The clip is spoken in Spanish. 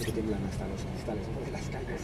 que tiemblan hasta los cristales de las calles.